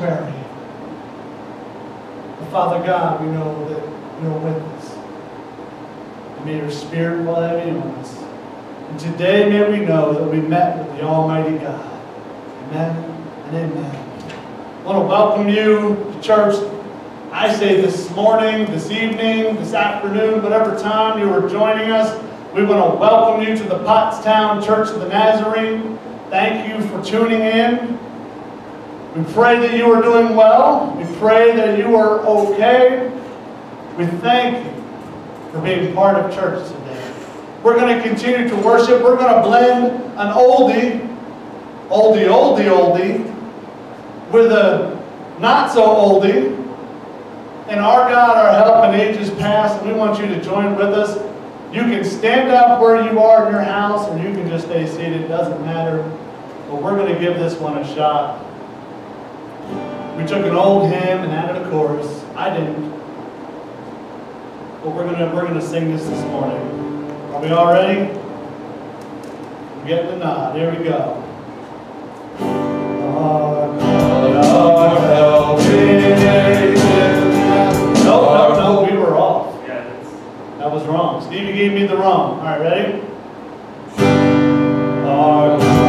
sanctuary. And Father God, we know that you're with us. And may your spirit will have on us. And today may we know that we met with the Almighty God. Amen and amen. I want to welcome you to church. I say this morning, this evening, this afternoon, whatever time you are joining us, we want to welcome you to the Pottstown Church of the Nazarene. Thank you for tuning in. We pray that you are doing well. We pray that you are okay. We thank you for being part of church today. We're going to continue to worship. We're going to blend an oldie, oldie, oldie, oldie, with a not so oldie. And our God, our help in ages past, and we want you to join with us. You can stand up where you are in your house, or you can just stay seated. It doesn't matter. But we're going to give this one a shot. We took an old hymn and added a chorus. I didn't. But we're gonna we're gonna sing this this morning. Are we all ready? We're getting the nod. Here we go. No, no, no, we were off. That was wrong. Stevie gave me the wrong. All right, ready? Our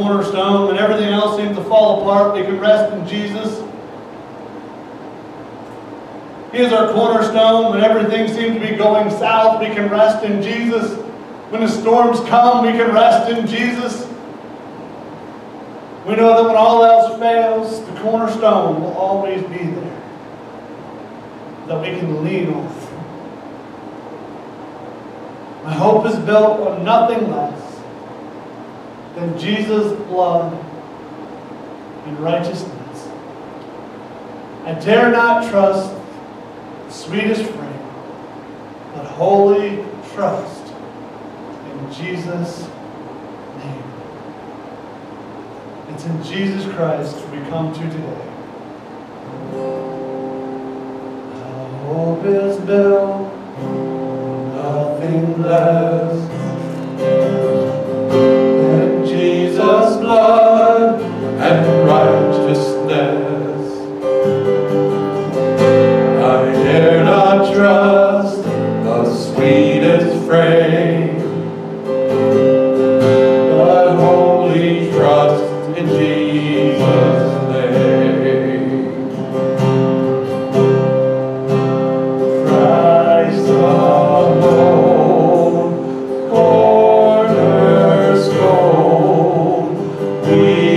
cornerstone. When everything else seems to fall apart, we can rest in Jesus. He is our cornerstone. When everything seems to be going south, we can rest in Jesus. When the storms come, we can rest in Jesus. We know that when all else fails, the cornerstone will always be there that we can lean on. My hope is built on nothing less than Jesus' blood and righteousness. I dare not trust the sweetest frame, but wholly trust in Jesus' name. It's in Jesus Christ we come to today. Hope is built nothing less weak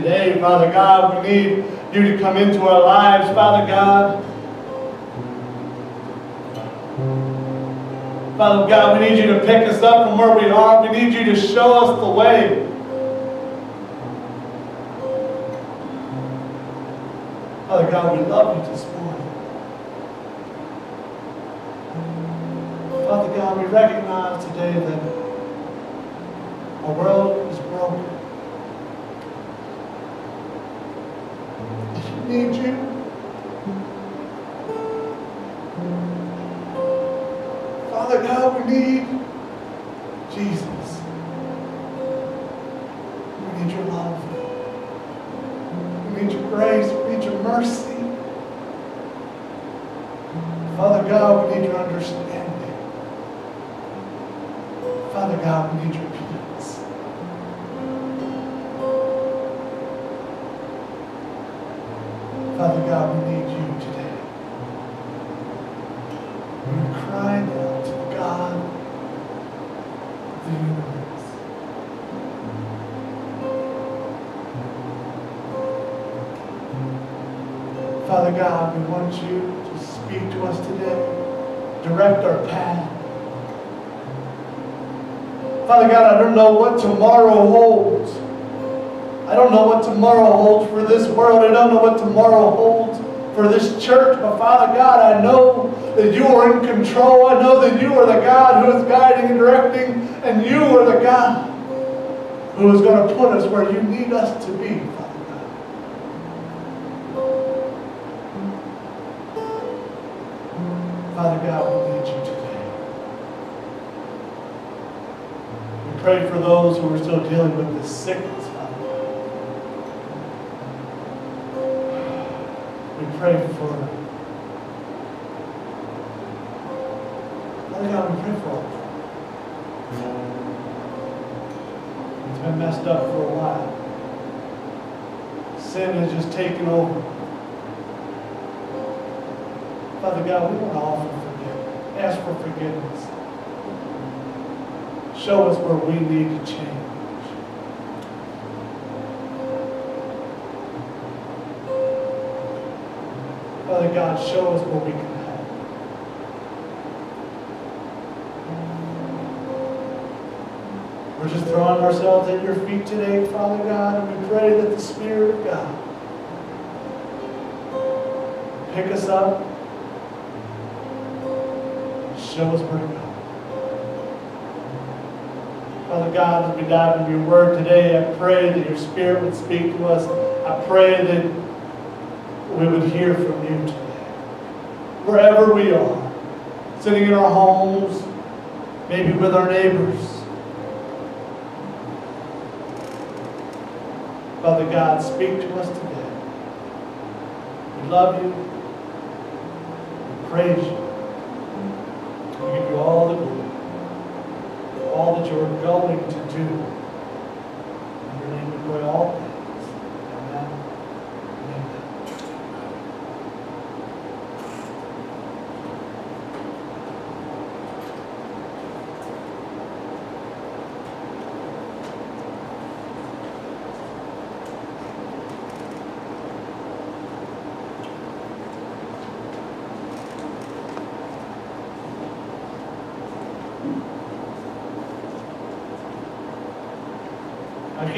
today. Father God, we need you to come into our lives, Father God. Father God, we need you to pick us up from where we are. We need you to show us the way. Father God, we love you this morning. Father God, we recognize today that our world is broken. We God, I don't know what tomorrow holds. I don't know what tomorrow holds for this world. I don't know what tomorrow holds for this church. But Father God, I know that you are in control. I know that you are the God who is guiding and directing. And you are the God who is going to put us where you need us to be, Father God. Father God, we need you today. We pray for those who are still dealing with this sickness. We pray for Father God, we pray for. It's been messed up for a while. Sin has just taken over. Father God, we want to offer forgiveness. Ask for forgiveness. Show us where we need to change. Father God, show us where we can help. We're just throwing ourselves at your feet today, Father God, and we pray that the Spirit of God pick us up, show us where God, as we dive into your word today, I pray that your Spirit would speak to us. I pray that we would hear from you today. Wherever we are, sitting in our homes, maybe with our neighbors. Father God, speak to us today. We love you. We praise you. We give you all the glory. All that you are going to do. In your name we pray all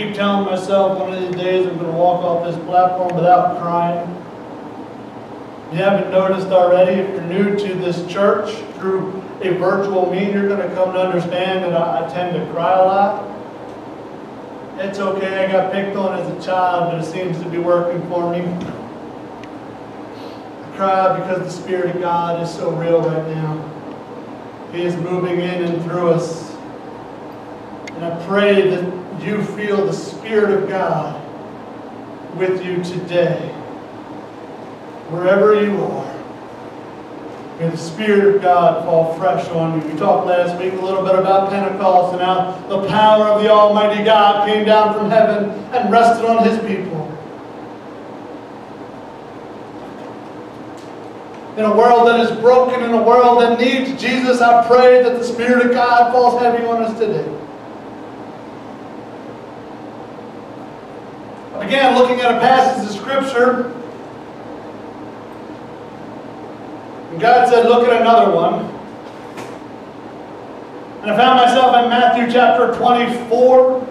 keep telling myself one of these days I'm going to walk off this platform without crying. You haven't noticed already, if you're new to this church through a virtual meeting, you're going to come to understand that I, I tend to cry a lot. It's okay, I got picked on as a child, but it seems to be working for me. I cry because the Spirit of God is so real right now. He is moving in and through us. And I pray that you feel the Spirit of God with you today. Wherever you are. May the Spirit of God fall fresh on you. We talked last week a little bit about Pentecost and how the power of the Almighty God came down from heaven and rested on His people. In a world that is broken, in a world that needs Jesus, I pray that the Spirit of God falls heavy on us today. Began looking at a passage of Scripture, and God said, Look at another one. And I found myself in Matthew chapter 24.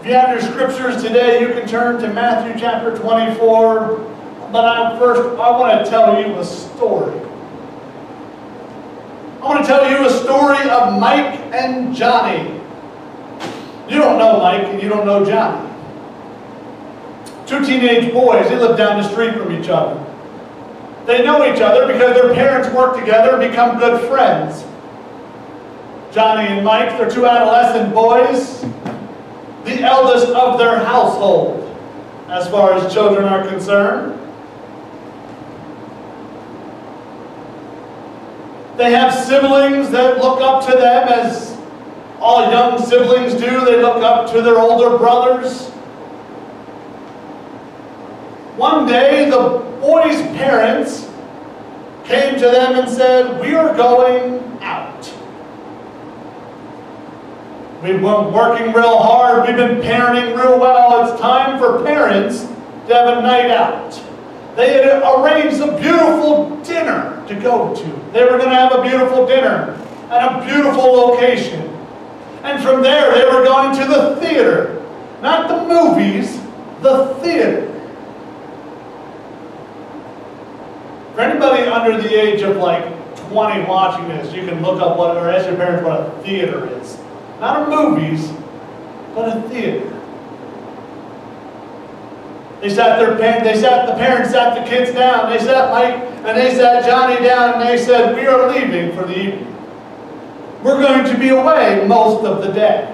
If you have your scriptures today, you can turn to Matthew chapter 24. But I first, I want to tell you a story. I want to tell you a story of Mike and Johnny. You don't know Mike and you don't know Johnny. Two teenage boys, they live down the street from each other. They know each other because their parents work together and become good friends. Johnny and Mike, they're two adolescent boys, the eldest of their household, as far as children are concerned. They have siblings that look up to them as all young siblings do. They look up to their older brothers. One day, the boy's parents came to them and said, We are going out. We've been working real hard. We've been parenting real well. It's time for parents to have a night out. They had arranged a beautiful dinner to go to. They were going to have a beautiful dinner at a beautiful location. And from there, they were going to the theater. Not the movies, the theater. For anybody under the age of like 20 watching this, you can look up what, or ask your parents what a theater is. Not a movies, but a theater. They sat their they sat the parents sat the kids down. They sat Mike and they sat Johnny down and they said, "We are leaving for the evening. We're going to be away most of the day.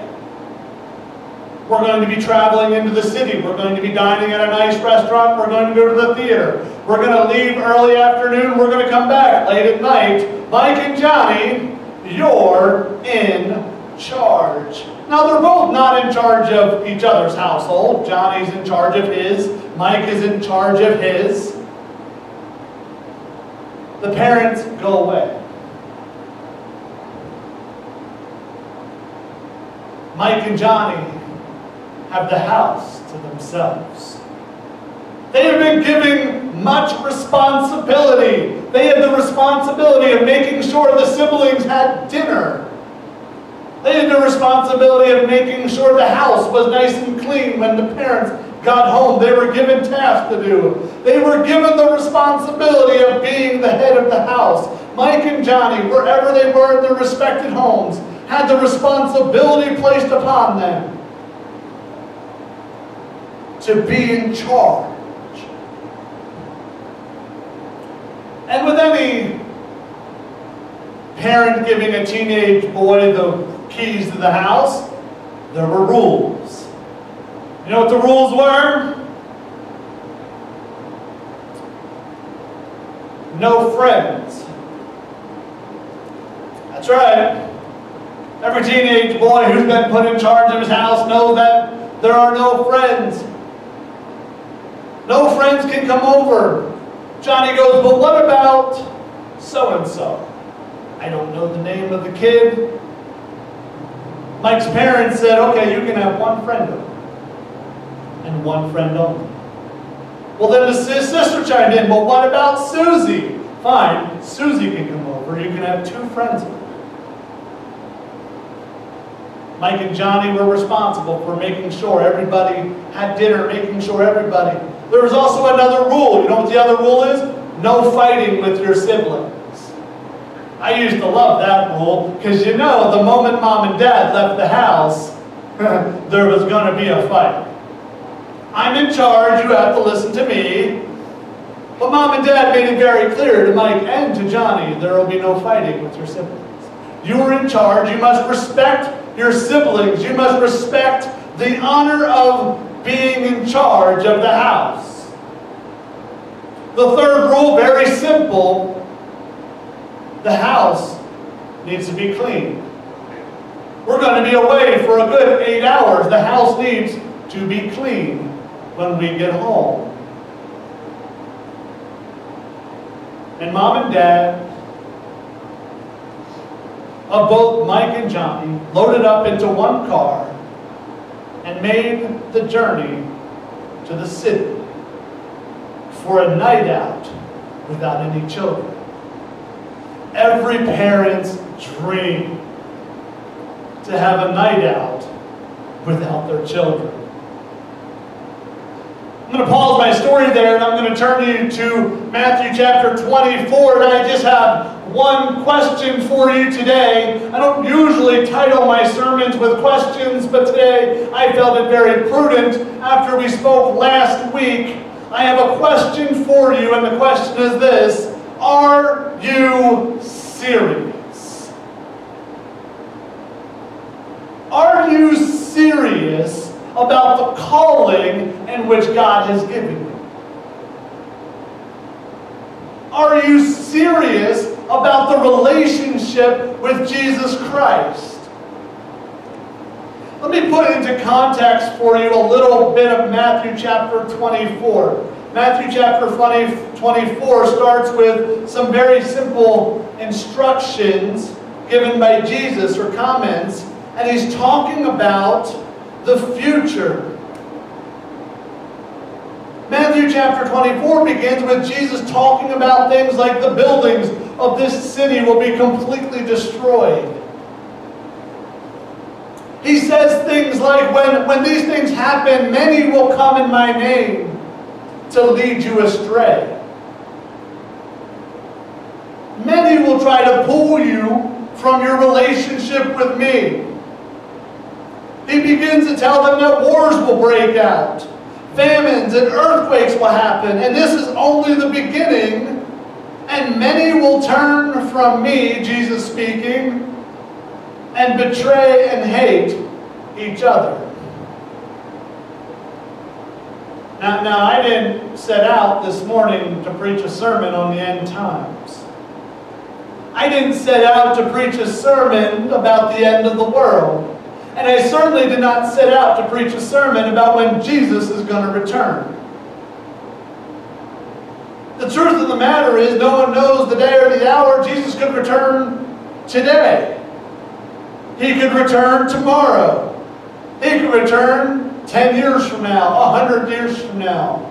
We're going to be traveling into the city. We're going to be dining at a nice restaurant. We're going to go to the theater. We're going to leave early afternoon. We're going to come back late at night. Mike and Johnny, you're in charge." Now, they're both not in charge of each other's household. Johnny's in charge of his, Mike is in charge of his. The parents go away. Mike and Johnny have the house to themselves. They have been given much responsibility. They had the responsibility of making sure the siblings had dinner they had the responsibility of making sure the house was nice and clean when the parents got home. They were given tasks to do. They were given the responsibility of being the head of the house. Mike and Johnny, wherever they were in their respected homes, had the responsibility placed upon them to be in charge. And with any parent giving a teenage boy the keys to the house, there were rules. You know what the rules were? No friends. That's right. Every teenage boy who's been put in charge of his house knows that there are no friends. No friends can come over. Johnny goes, but what about so-and-so? I don't know the name of the kid. Mike's parents said, okay, you can have one friend over. And one friend only. Well, then his sister chimed in, well, what about Susie? Fine, Susie can come over. You can have two friends over. Mike and Johnny were responsible for making sure everybody had dinner, making sure everybody. There was also another rule. You know what the other rule is? No fighting with your siblings. I used to love that rule because you know the moment mom and dad left the house, there was going to be a fight. I'm in charge, you have to listen to me. But mom and dad made it very clear to Mike and to Johnny there will be no fighting with your siblings. You are in charge. You must respect your siblings. You must respect the honor of being in charge of the house. The third rule, very simple the house needs to be clean. We're going to be away for a good eight hours. The house needs to be clean when we get home. And mom and dad of both Mike and Johnny loaded up into one car and made the journey to the city for a night out without any children. Every parent's dream to have a night out without their children. I'm going to pause my story there and I'm going to turn you to Matthew chapter 24 and I just have one question for you today. I don't usually title my sermons with questions, but today I felt it very prudent after we spoke last week. I have a question for you and the question is this. Are you serious? Are you serious about the calling in which God has given you? Are you serious about the relationship with Jesus Christ? Let me put into context for you a little bit of Matthew chapter 24. Matthew chapter 20, 24 starts with some very simple instructions given by Jesus or comments, and he's talking about the future. Matthew chapter 24 begins with Jesus talking about things like the buildings of this city will be completely destroyed. He says things like, when, when these things happen, many will come in my name to lead you astray. Many will try to pull you from your relationship with me. He begins to tell them that wars will break out, famines and earthquakes will happen, and this is only the beginning. And many will turn from me, Jesus speaking, and betray and hate each other. Now, now, I didn't set out this morning to preach a sermon on the end times. I didn't set out to preach a sermon about the end of the world. And I certainly did not set out to preach a sermon about when Jesus is going to return. The truth of the matter is, no one knows the day or the hour Jesus could return today. He could return tomorrow. He could return 10 years from now, 100 years from now.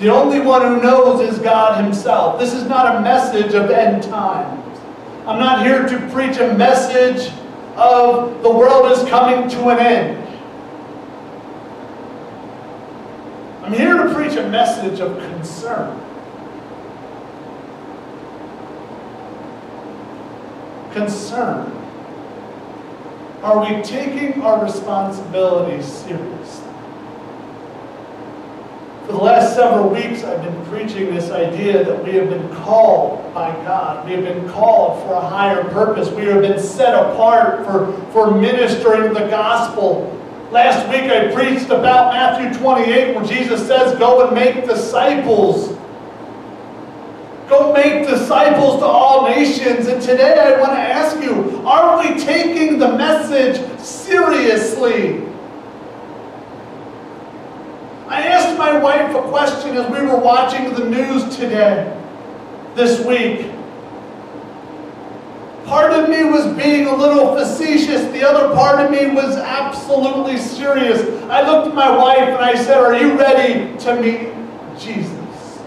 The only one who knows is God Himself. This is not a message of end times. I'm not here to preach a message of the world is coming to an end. I'm here to preach a message of concern. Concern. Are we taking our responsibilities seriously? For the last several weeks, I've been preaching this idea that we have been called by God. We have been called for a higher purpose. We have been set apart for, for ministering the gospel. Last week, I preached about Matthew 28, where Jesus says, Go and make disciples. Go make disciples to all nations. And today, I want to ask you are we taking the message seriously? I asked my wife a question as we were watching the news today, this week. Part of me was being a little facetious. The other part of me was absolutely serious. I looked at my wife and I said, Are you ready to meet Jesus?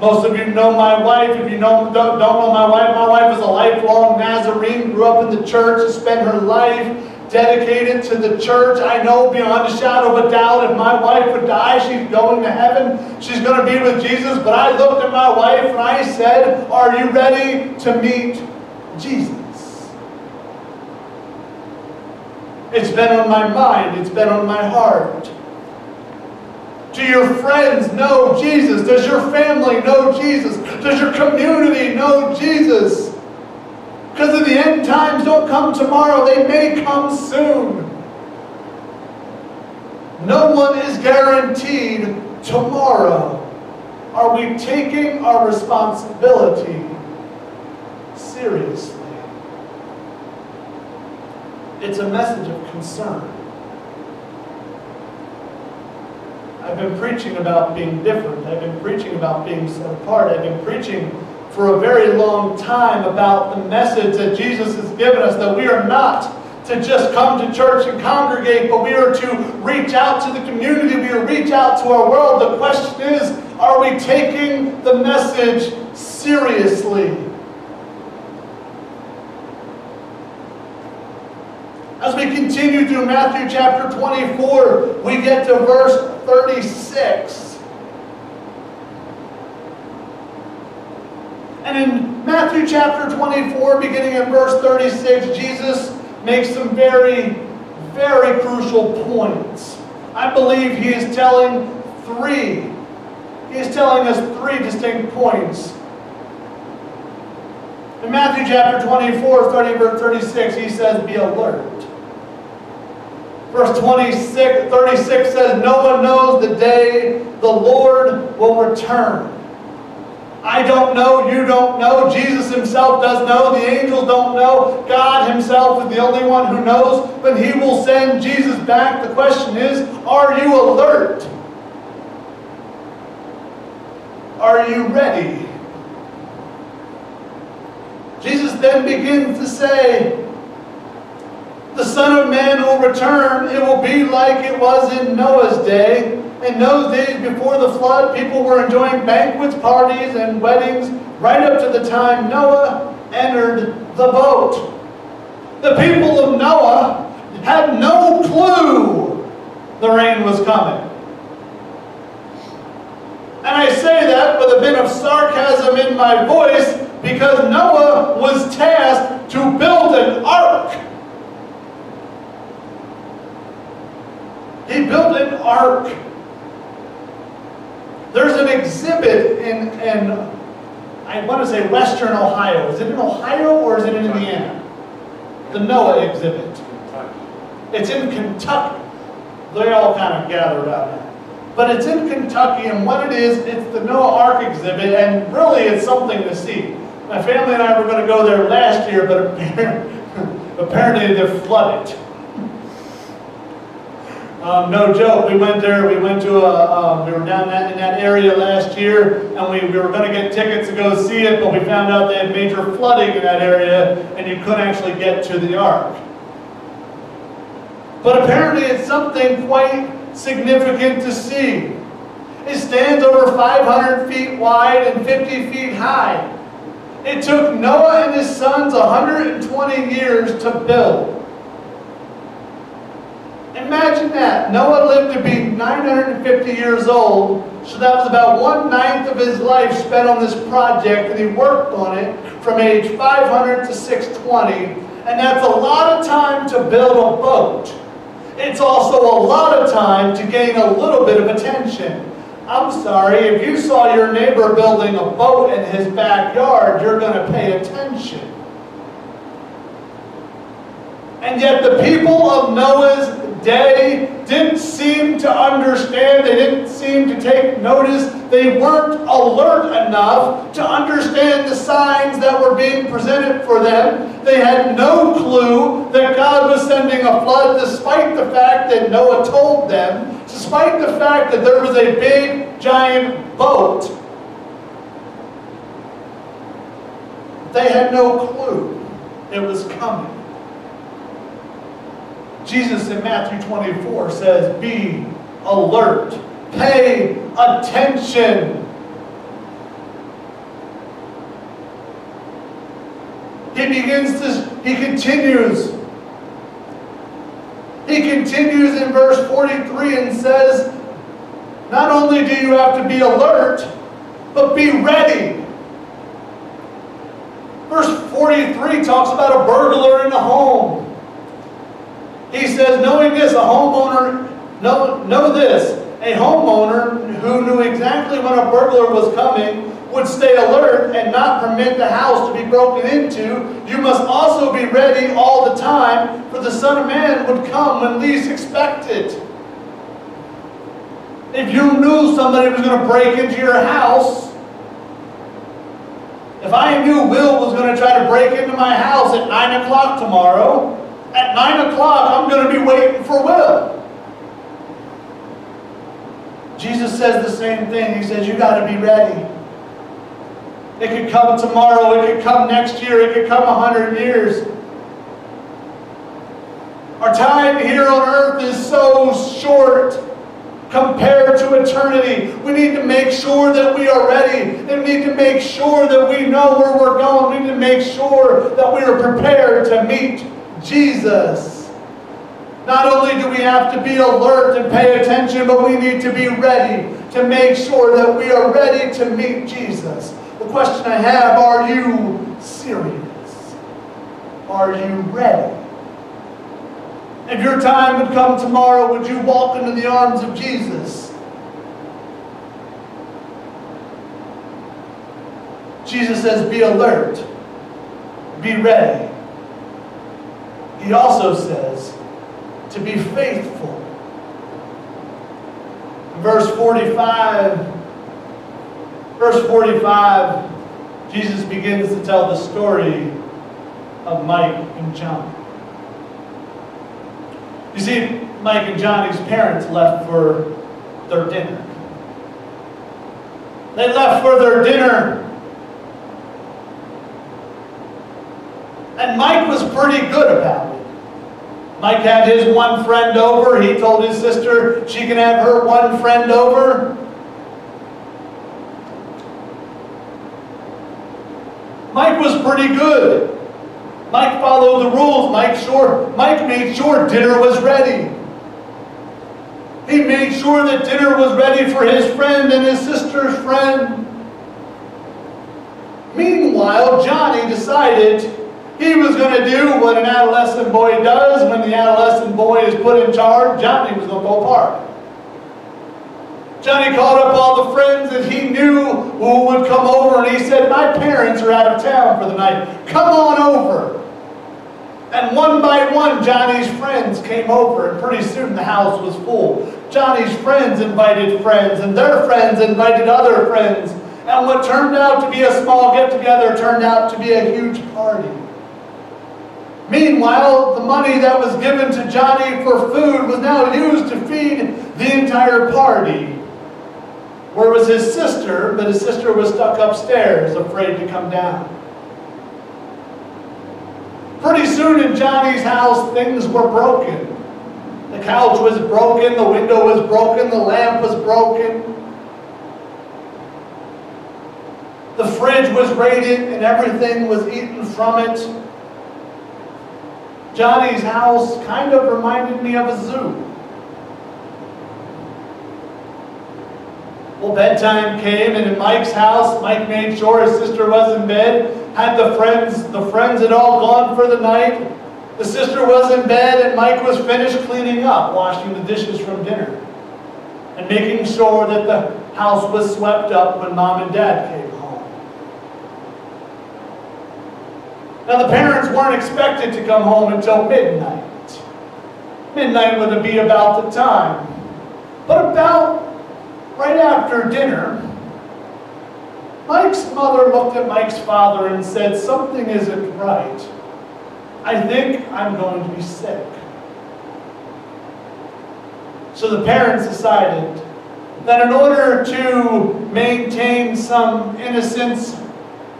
Most of you know my wife. If you don't, don't know my wife, my wife is a lifelong Nazarene, grew up in the church, spent her life dedicated to the church. I know beyond a shadow of a doubt if my wife would die, she's going to heaven. She's going to be with Jesus. But I looked at my wife and I said, Are you ready to meet Jesus? It's been on my mind, it's been on my heart. Do your friends know Jesus? Does your family know Jesus? Does your community know Jesus? Because if the end times don't come tomorrow, they may come soon. No one is guaranteed tomorrow. Are we taking our responsibility seriously? It's a message of concern. I've been preaching about being different. I've been preaching about being set apart. I've been preaching for a very long time about the message that Jesus has given us that we are not to just come to church and congregate, but we are to reach out to the community, we are to reach out to our world. The question is, are we taking the message seriously? As we continue through Matthew chapter 24, we get to verse 36. And in Matthew chapter 24, beginning at verse 36, Jesus makes some very, very crucial points. I believe he is telling three. He is telling us three distinct points. In Matthew chapter 24, 30, verse 36, he says, Be alert. Verse 26, 36 says, No one knows the day the Lord will return. I don't know, you don't know, Jesus himself does know, the angels don't know, God himself is the only one who knows, but he will send Jesus back. The question is, are you alert? Are you ready? Jesus then begins to say, the Son of Man will return, it will be like it was in Noah's day. In those days before the flood, people were enjoying banquets, parties, and weddings right up to the time Noah entered the boat. The people of Noah had no clue the rain was coming. And I say that with a bit of sarcasm in my voice because Noah was tasked to build an ark. He built an ark. There's an exhibit in, in, I want to say Western Ohio. Is it in Ohio or is it in Indiana? The Noah exhibit. It's in Kentucky. They all kind of gather around that. But it's in Kentucky, and what it is, it's the Noah Ark exhibit, and really it's something to see. My family and I were going to go there last year, but apparently they're flooded. Um, no joke. We went there. We went to a. Um, we were down that, in that area last year, and we, we were going to get tickets to go see it, but we found out they had major flooding in that area, and you couldn't actually get to the ark. But apparently, it's something quite significant to see. It stands over 500 feet wide and 50 feet high. It took Noah and his sons 120 years to build. Imagine that. Noah lived to be 950 years old, so that was about one ninth of his life spent on this project, and he worked on it from age 500 to 620, and that's a lot of time to build a boat. It's also a lot of time to gain a little bit of attention. I'm sorry, if you saw your neighbor building a boat in his backyard, you're going to pay attention. And yet the people of Noah's understand, they didn't seem to take notice, they weren't alert enough to understand the signs that were being presented for them. They had no clue that God was sending a flood despite the fact that Noah told them, despite the fact that there was a big, giant boat. They had no clue it was coming. Jesus in Matthew 24 says, Be alert, pay attention. He begins to, he continues. He continues in verse 43 and says, Not only do you have to be alert, but be ready. Verse 43 talks about a burglar in a home. He says, knowing this, a homeowner, know, know this, a homeowner who knew exactly when a burglar was coming would stay alert and not permit the house to be broken into, you must also be ready all the time, for the Son of Man would come when least expected. If you knew somebody was going to break into your house, if I knew Will was going to try to break into my house at 9 o'clock tomorrow, at 9 o'clock I'm going to be waiting for Will. Jesus says the same thing. He says, You got to be ready. It could come tomorrow, it could come next year, it could come a hundred years. Our time here on earth is so short compared to eternity. We need to make sure that we are ready. And we need to make sure that we know where we're going. We need to make sure that we are prepared to meet Jesus. Not only do we have to be alert and pay attention, but we need to be ready to make sure that we are ready to meet Jesus. The question I have, are you serious? Are you ready? If your time would come tomorrow, would you walk into the arms of Jesus? Jesus says, be alert, be ready. He also says to be faithful. Verse 45, verse 45, Jesus begins to tell the story of Mike and John. You see, Mike and Johnny's parents left for their dinner. They left for their dinner. And Mike was pretty good about it. Mike had his one friend over. He told his sister she can have her one friend over. Mike was pretty good. Mike followed the rules. Mike sure Mike made sure dinner was ready. He made sure that dinner was ready for his friend and his sister's friend. Meanwhile, Johnny decided he was going to do what an adolescent boy does when the adolescent boy is put in charge. Johnny was going to go party. Johnny called up all the friends that he knew who would come over and he said, My parents are out of town for the night. Come on over. And one by one, Johnny's friends came over, and pretty soon the house was full. Johnny's friends invited friends, and their friends invited other friends. And what turned out to be a small get together turned out to be a huge party. Meanwhile, the money that was given to Johnny for food was now used to feed the entire party. Where was his sister? But his sister was stuck upstairs, afraid to come down. Pretty soon in Johnny's house, things were broken. The couch was broken, the window was broken, the lamp was broken. The fridge was raided and everything was eaten from it. Johnny's house kind of reminded me of a zoo. Well, bedtime came, and in Mike's house, Mike made sure his sister was in bed, had the friends, the friends had all gone for the night. The sister was in bed, and Mike was finished cleaning up, washing the dishes from dinner, and making sure that the house was swept up when mom and dad came home. Now, the parents weren't expected to come home until midnight. Midnight would be about the time. But about right after dinner, Mike's mother looked at Mike's father and said, Something isn't right. I think I'm going to be sick. So the parents decided that in order to maintain some innocence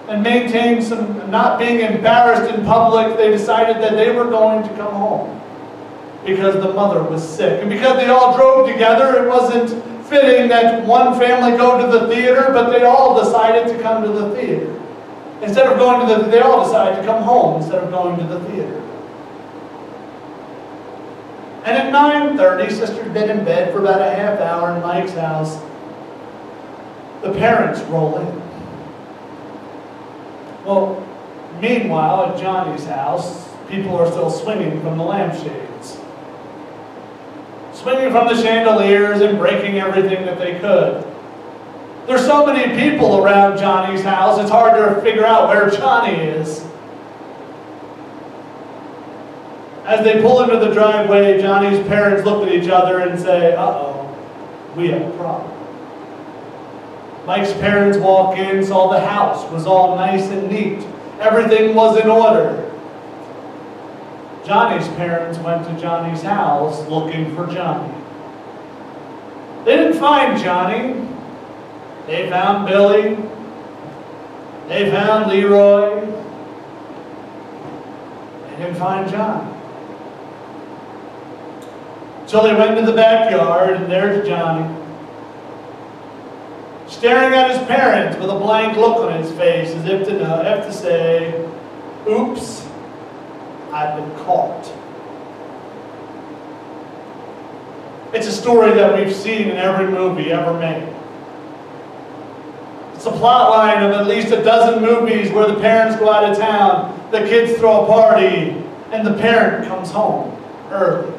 and maintain some not being embarrassed in public, they decided that they were going to come home because the mother was sick. And because they all drove together, it wasn't fitting that one family go to the theater, but they all decided to come to the theater. Instead of going to the, they all decided to come home instead of going to the theater. And at 9.30, sister's been in bed for about a half hour in Mike's house. The parents roll in. Well, meanwhile, at Johnny's house, people are still swinging from the lampshades. swinging from the chandeliers and breaking everything that they could. There's so many people around Johnny's house, it's hard to figure out where Johnny is. As they pull into the driveway, Johnny's parents look at each other and say, uh-oh, we have a problem. Mike's parents walk in, saw the house was all nice and neat. Everything was in order. Johnny's parents went to Johnny's house looking for Johnny. They didn't find Johnny. They found Billy. They found Leroy. They didn't find Johnny. So they went to the backyard, and there's Johnny. Staring at his parents with a blank look on his face, as if to, know, if to say, Oops, I've been caught. It's a story that we've seen in every movie ever made. It's a plot line of at least a dozen movies where the parents go out of town, the kids throw a party, and the parent comes home early.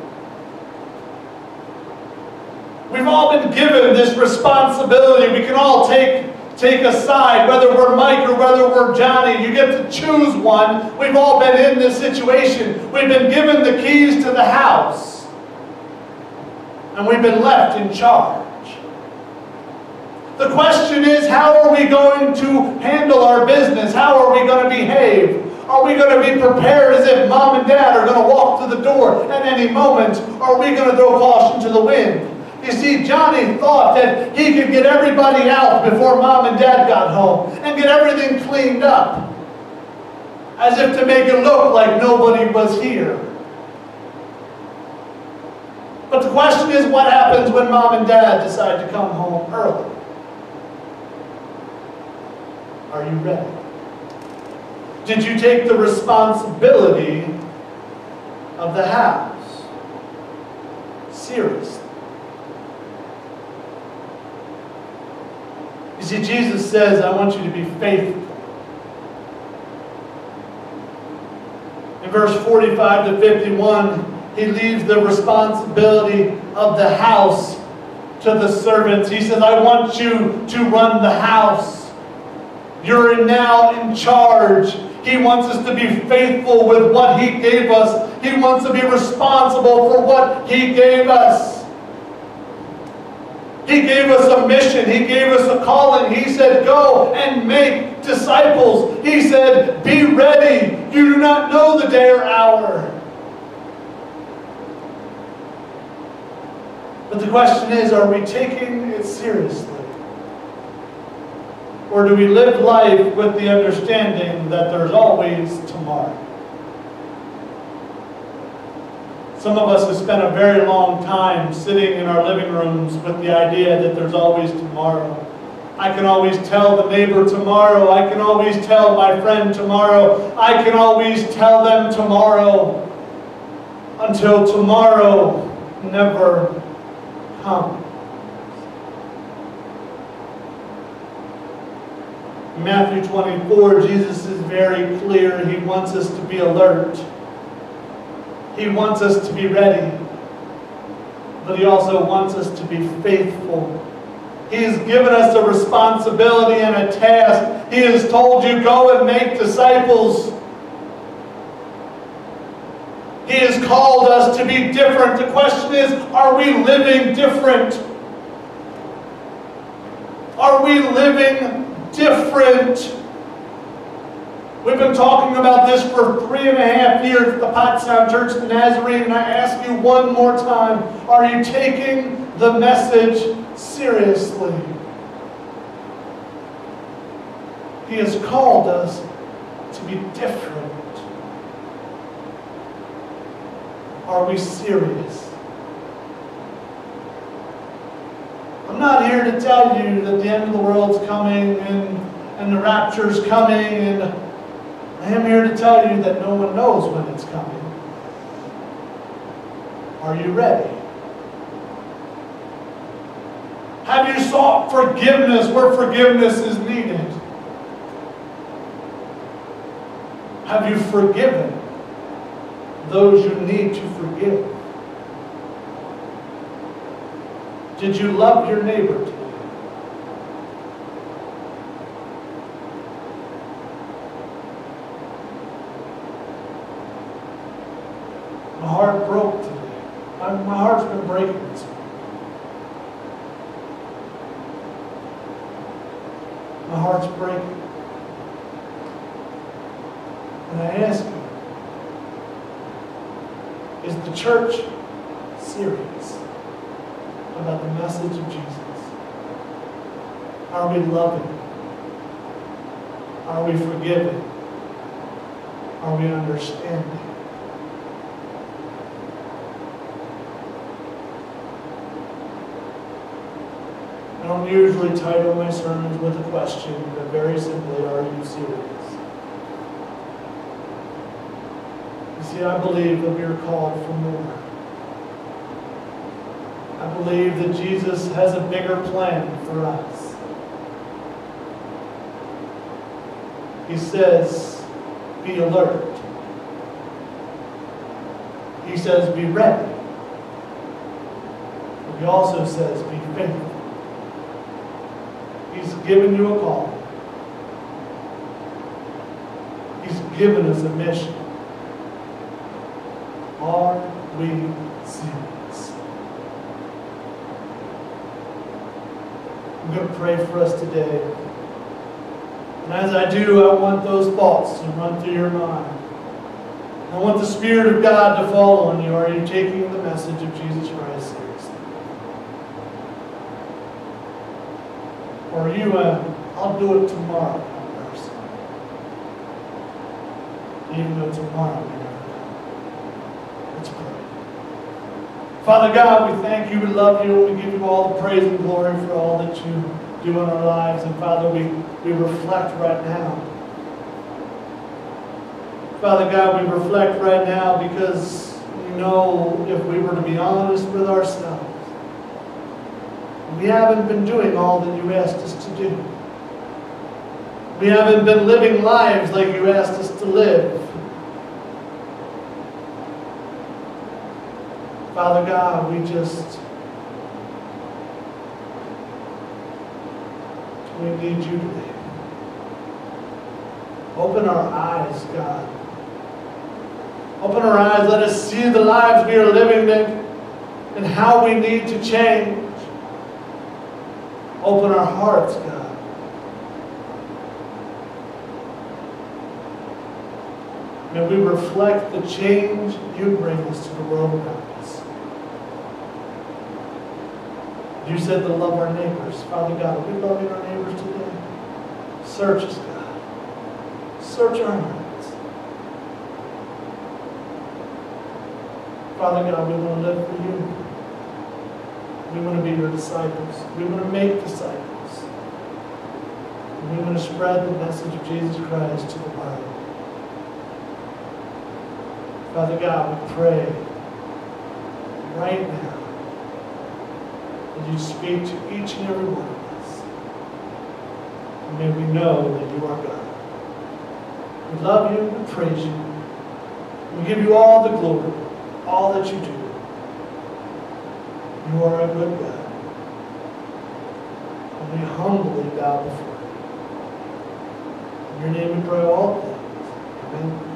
We've all been given this responsibility. We can all take, take a side, whether we're Mike or whether we're Johnny. You get to choose one. We've all been in this situation. We've been given the keys to the house. And we've been left in charge. The question is, how are we going to handle our business? How are we going to behave? Are we going to be prepared as if mom and dad are going to walk through the door at any moment? Are we going to throw caution to the wind? You see, Johnny thought that he could get everybody out before mom and dad got home and get everything cleaned up. As if to make it look like nobody was here. But the question is, what happens when mom and dad decide to come home early? Are you ready? Did you take the responsibility of the house seriously? You see, Jesus says, I want you to be faithful. In verse 45 to 51, he leaves the responsibility of the house to the servants. He says, I want you to run the house. You're now in charge. He wants us to be faithful with what He gave us. He wants to be responsible for what He gave us. He gave us a mission. He gave us a calling. He said, Go and make disciples. He said, Be ready. You do not know the day or hour. But the question is are we taking it seriously? Or do we live life with the understanding that there's always tomorrow? Some of us have spent a very long time sitting in our living rooms with the idea that there's always tomorrow. I can always tell the neighbor tomorrow. I can always tell my friend tomorrow. I can always tell them tomorrow until tomorrow never comes. Matthew 24, Jesus is very clear. He wants us to be alert. He wants us to be ready. But He also wants us to be faithful. He has given us a responsibility and a task. He has told you, go and make disciples. He has called us to be different. The question is, are we living different? Are we living different? We've been talking about this for three and a half years at the Pottstown Church of the Nazarene, and I ask you one more time, are you taking the message seriously? He has called us to be different. Are we serious? I'm not here to tell you that the end of the world's coming and, and the rapture's coming and I am here to tell you that no one knows when it's coming. Are you ready? Have you sought forgiveness where forgiveness is needed? Have you forgiven those you need to forgive? Did you love your neighbor today? My heart broke today. My, my heart's been breaking this week. My heart's breaking. And I ask you, is the church serious about the message of Jesus? Are we loving? Are we forgiving? Are we understanding? I don't usually title my sermons with a question, but very simply, are you serious? You see, I believe that we are called for more. I believe that Jesus has a bigger plan for us. He says, be alert. He says, be ready. But he also says, be faithful. He's given you a call. He's given us a mission. Are we serious? I'm going to pray for us today. And as I do, I want those thoughts to run through your mind. I want the Spirit of God to fall on you. Are you taking the message of Jesus Christ seriously? Or you, uh, I'll do it tomorrow person? Even though tomorrow we never know. Let's pray. Father God, we thank you, we love you, we give you all the praise and glory for all that you do in our lives. And Father, we, we reflect right now. Father God, we reflect right now because we know if we were to be honest with ourselves, we haven't been doing all that you asked us to do. We haven't been living lives like you asked us to live. Father God, we just we need you today. Open our eyes, God. Open our eyes. Let us see the lives we are living in and how we need to change. Open our hearts, God. May we reflect the change you bring us to the world around us. You said to love our neighbors. Father God, are we loving our neighbors today? Search us, God. Search our hearts. Father God, we want to live for you. We want to be your disciples. We want to make disciples. And we want to spread the message of Jesus Christ to the world. Father God, we pray right now that you speak to each and every one of us. And may we know that you are God. We love you, we praise you. We give you all the glory, all that you do. You are a good God. And we humbly bow before you. In your name we pray all things. Amen.